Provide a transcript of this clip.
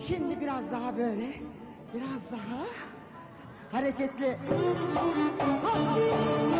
Şimdi biraz daha böyle. Biraz daha. Hareketli. Ha.